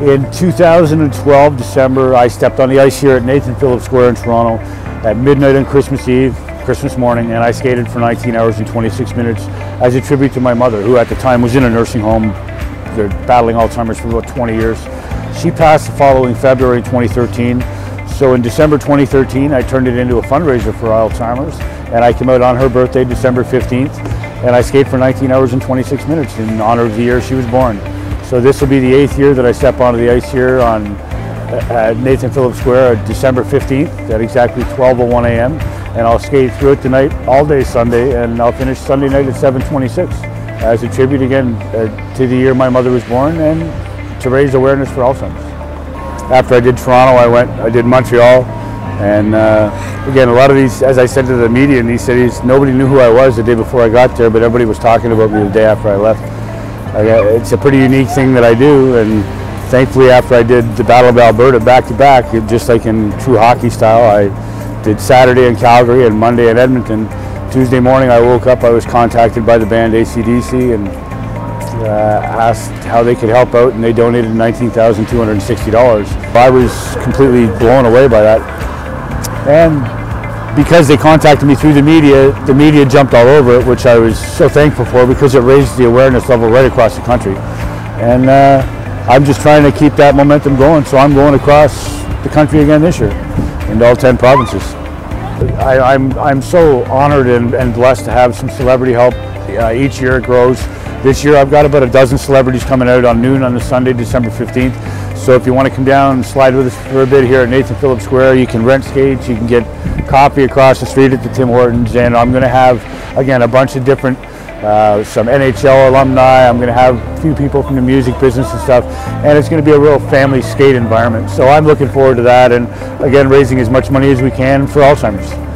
In 2012, December, I stepped on the ice here at Nathan Phillips Square in Toronto at midnight on Christmas Eve, Christmas morning, and I skated for 19 hours and 26 minutes as a tribute to my mother, who at the time was in a nursing home. They're battling Alzheimer's for about 20 years. She passed the following February 2013. So in December 2013, I turned it into a fundraiser for Alzheimer's, and I came out on her birthday, December 15th, and I skated for 19 hours and 26 minutes in honor of the year she was born. So this will be the eighth year that I step onto the ice here on at Nathan Phillips Square on December 15th at exactly 12.01 a.m. And I'll skate through it tonight all day Sunday and I'll finish Sunday night at 7.26 as a tribute again uh, to the year my mother was born and to raise awareness for Alzheimer's. After I did Toronto, I went, I did Montreal, and uh, again, a lot of these, as I said to the media in these cities, nobody knew who I was the day before I got there, but everybody was talking about me the day after I left. It's a pretty unique thing that I do, and thankfully, after I did the Battle of Alberta back to back, just like in true hockey style, I did Saturday in Calgary and Monday in Edmonton. Tuesday morning, I woke up, I was contacted by the band ACDC and uh, asked how they could help out, and they donated $19,260. I was completely blown away by that. And because they contacted me through the media, the media jumped all over it, which I was so thankful for because it raised the awareness level right across the country. And uh, I'm just trying to keep that momentum going, so I'm going across the country again this year into all 10 provinces. I, am I'm, I'm so honored and, and blessed to have some celebrity help. Uh, each year it grows. This year I've got about a dozen celebrities coming out on noon on the Sunday, December 15th. So if you want to come down and slide with us for a bit here at Nathan Phillips Square, you can rent skates, you can get coffee across the street at the Tim Hortons, and I'm going to have, again, a bunch of different, uh, some NHL alumni, I'm going to have a few people from the music business and stuff, and it's going to be a real family skate environment. So I'm looking forward to that, and again, raising as much money as we can for Alzheimer's.